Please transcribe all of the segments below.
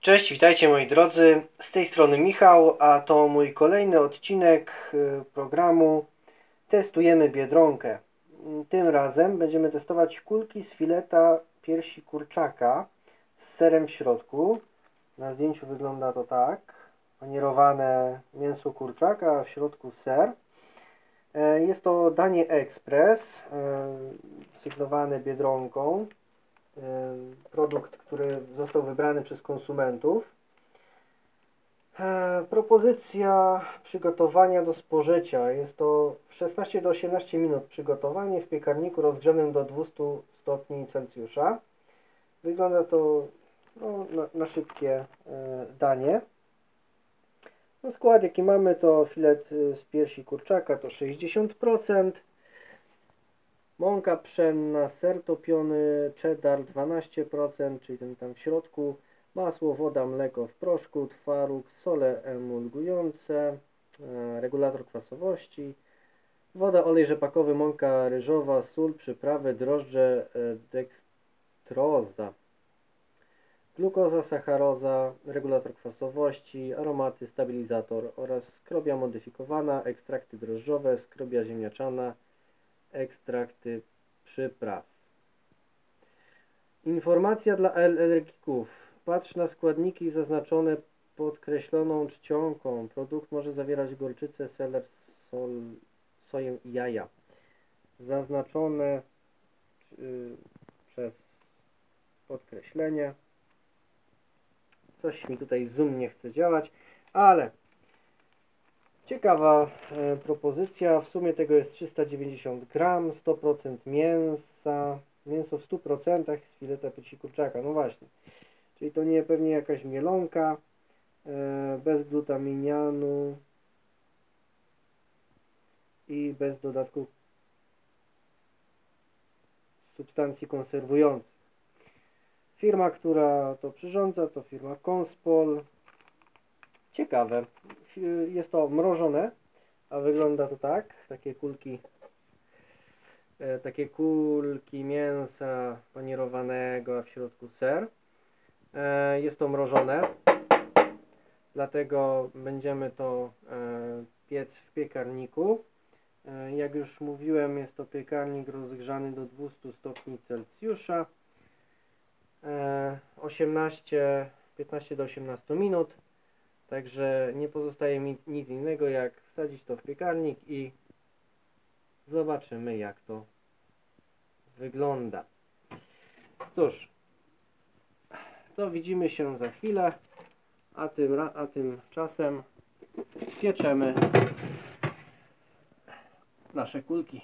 Cześć, witajcie moi drodzy. Z tej strony Michał, a to mój kolejny odcinek y, programu Testujemy Biedronkę. Tym razem będziemy testować kulki z fileta piersi kurczaka z serem w środku. Na zdjęciu wygląda to tak. Panierowane mięso kurczaka, a w środku ser. E, Jest to danie ekspres, e, sygnowane Biedronką. E, Produkt, który został wybrany przez konsumentów. E, Propozycja przygotowania do spożycia. Jest to w 16 do 18 minut przygotowanie w piekarniku rozgrzanym do 200 stopni Celsjusza. Wygląda to no, na, na szybkie e, danie. No, skład jaki mamy to filet y, z piersi kurczaka to 60%, mąka pszenna, ser topiony, cheddar 12%, czyli ten tam w środku, masło, woda, mleko w proszku, twaróg, sole emulgujące, e, regulator kwasowości, woda, olej rzepakowy, mąka ryżowa, sól, przyprawy, drożdże, e, dekstroza, glukoza, sacharoza, regulator kwasowości, aromaty, stabilizator oraz skrobia modyfikowana, ekstrakty drożdżowe, skrobia ziemniaczana, ekstrakty przypraw. Informacja dla alergików. Patrz na składniki zaznaczone podkreśloną czcionką. Produkt może zawierać gorczycę, seler, sol, soję i jaja. Zaznaczone y, przez podkreślenie. Coś mi tutaj zoom nie chce działać, ale ciekawa e, propozycja. W sumie tego jest 390 gram, 100% mięsa, mięso w 100% z fileta piersi kurczaka. No właśnie, czyli to nie pewnie jakaś mielonka e, bez glutaminianu i bez dodatku substancji konserwujących. Firma, która to przyrządza, to firma Conspol. Ciekawe. Jest to mrożone, a wygląda to tak. Takie kulki, e, takie kulki mięsa panierowanego, a w środku ser. E, Jest to mrożone, dlatego będziemy to e, piec w piekarniku. Jak już mówiłem, jest to piekarnik rozgrzany do 200 stopni Celsjusza. E, 18, 15 do 18 minut. Także nie pozostaje mi nic innego jak wsadzić to w piekarnik i zobaczymy jak to wygląda. Cóż, to widzimy się za chwilę, a tym, a tymczasem pieczemy nasze kulki.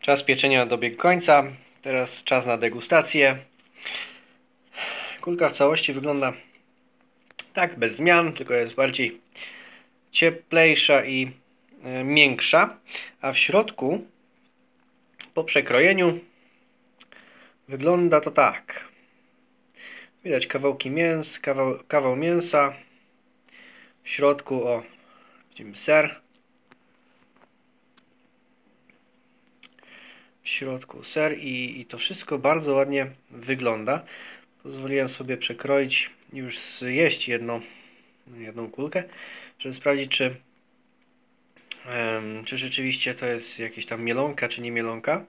Czas pieczenia dobiegł końca. Teraz czas na degustację. Kulka w całości wygląda tak, bez zmian, tylko jest bardziej cieplejsza i e, miększa. A w środku, po przekrojeniu, wygląda to tak. Widać kawałki mięs, kawał, kawał mięsa. W środku, o, widzimy ser. w środku ser i, i to wszystko bardzo ładnie wygląda. Pozwoliłem sobie przekroić już zjeść jedną, jedną kulkę, żeby sprawdzić, czy, czy rzeczywiście to jest jakieś tam mielonka, czy nie mielonka.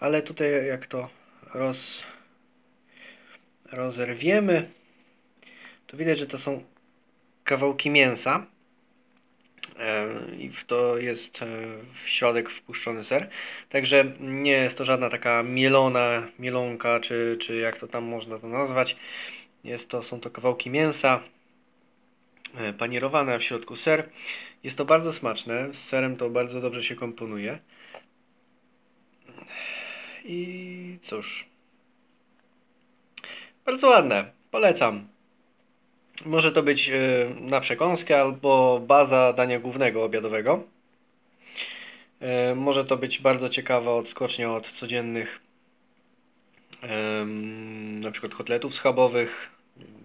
Ale tutaj jak to roz, rozerwiemy, to widać, że to są kawałki mięsa. I w to jest e, w środek wpuszczony ser. Także nie jest to żadna taka mielona, mielonka, czy, czy jak to tam można to nazwać. Jest to, są to kawałki mięsa e, panierowane, w środku ser. Jest to bardzo smaczne, z serem to bardzo dobrze się komponuje. I cóż, bardzo ładne, polecam. Może to być e, na przekąskę albo baza dania głównego obiadowego. E, Może to być bardzo ciekawa odskocznia od codziennych na przykład kotletów schabowych,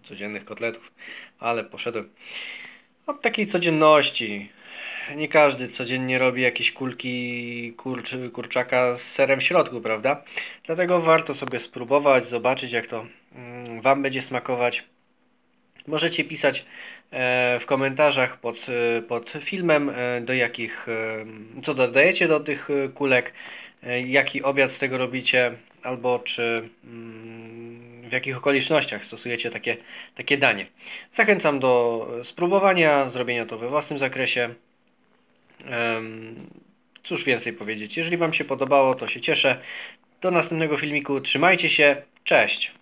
codziennych kotletów, ale poszedłem od takiej codzienności. Nie każdy codziennie robi jakieś kulki kurcz, kurczaka z serem w środku, prawda? Dlatego warto sobie spróbować, zobaczyć jak to mm, Wam będzie smakować. Możecie pisać e, w komentarzach pod, e, pod filmem, e, do jakich, co dodajecie do tych kulek, jaki obiad z tego robicie, albo czy mm, w jakich okolicznościach stosujecie takie, takie danie. Zachęcam do spróbowania, zrobienia to we własnym zakresie. Cóż więcej powiedzieć? Jeżeli Wam się podobało, to się cieszę. Do następnego filmiku. Trzymajcie się. Cześć.